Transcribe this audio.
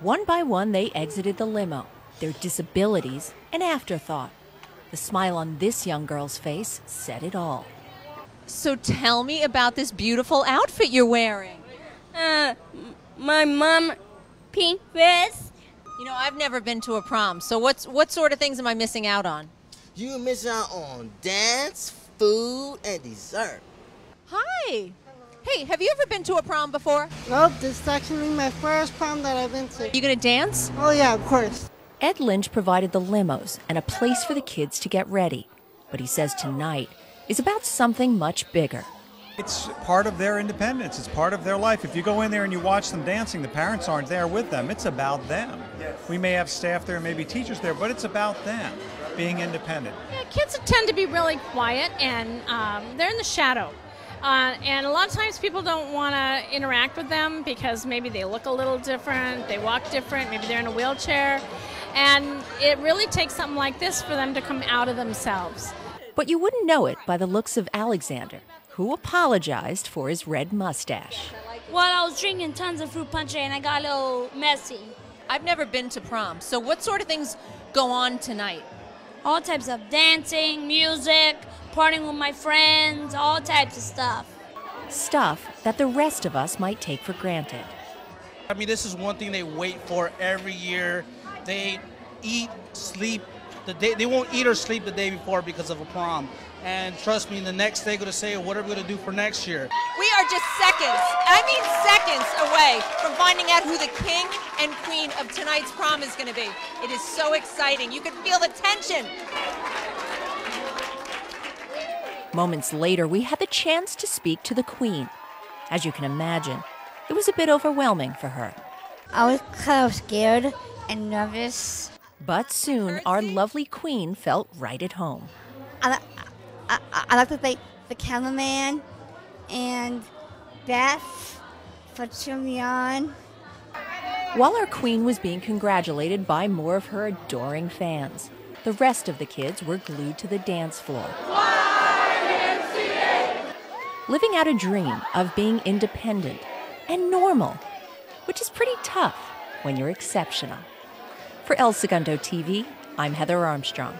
One by one, they exited the limo, their disabilities an afterthought. The smile on this young girl's face said it all. So tell me about this beautiful outfit you're wearing. Uh, my mom, pink dress. You know, I've never been to a prom, so what's what sort of things am I missing out on? You miss out on dance, food, and dessert. Hi. Hey, have you ever been to a prom before? Nope, this is actually my first prom that I've been to. You gonna dance? Oh, yeah, of course. Ed Lynch provided the limos and a place for the kids to get ready. But he says tonight is about something much bigger. It's part of their independence. It's part of their life. If you go in there and you watch them dancing, the parents aren't there with them. It's about them. We may have staff there, maybe teachers there, but it's about them being independent. Yeah, kids tend to be really quiet and um, they're in the shadow. Uh, and a lot of times people don't want to interact with them because maybe they look a little different, they walk different, maybe they're in a wheelchair. And it really takes something like this for them to come out of themselves. But you wouldn't know it by the looks of Alexander, who apologized for his red mustache. Well, I was drinking tons of fruit punch and I got a little messy. I've never been to prom, so what sort of things go on tonight? All types of dancing, music, partying with my friends, all types of stuff. Stuff that the rest of us might take for granted. I mean, this is one thing they wait for every year. They eat, sleep, the day they won't eat or sleep the day before because of a prom. And trust me, the next day going to say, what are we going to do for next year? We are just seconds, I mean seconds away from finding out who the king and queen of tonight's prom is going to be. It is so exciting. You can feel the tension. Moments later, we had the chance to speak to the queen. As you can imagine, it was a bit overwhelming for her. I was kind of scared and nervous. But soon, our lovely queen felt right at home. I, I, I like to thank the cameraman and Beth for cheering me on. While our queen was being congratulated by more of her adoring fans, the rest of the kids were glued to the dance floor. Living out a dream of being independent and normal, which is pretty tough when you're exceptional. For El Segundo TV, I'm Heather Armstrong.